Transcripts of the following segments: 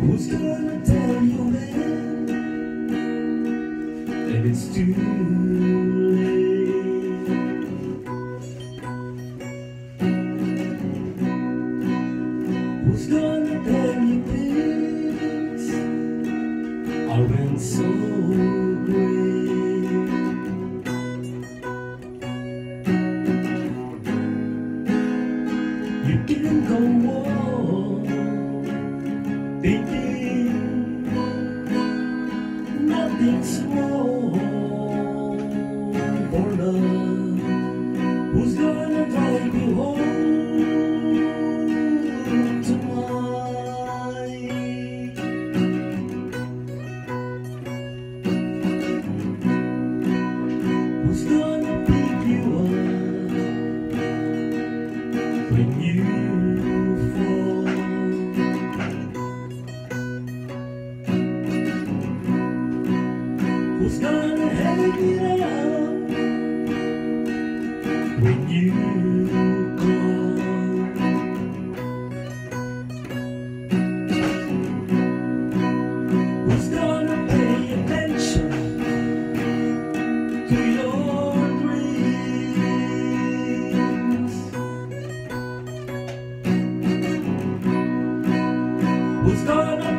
Who's gonna tell you when? That it's too nothing's wrong for love. Who's gonna drive you home tonight? Who's gonna pick you up when you when you? Who's gonna pay attention to your dreams? Who's gonna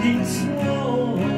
It's slow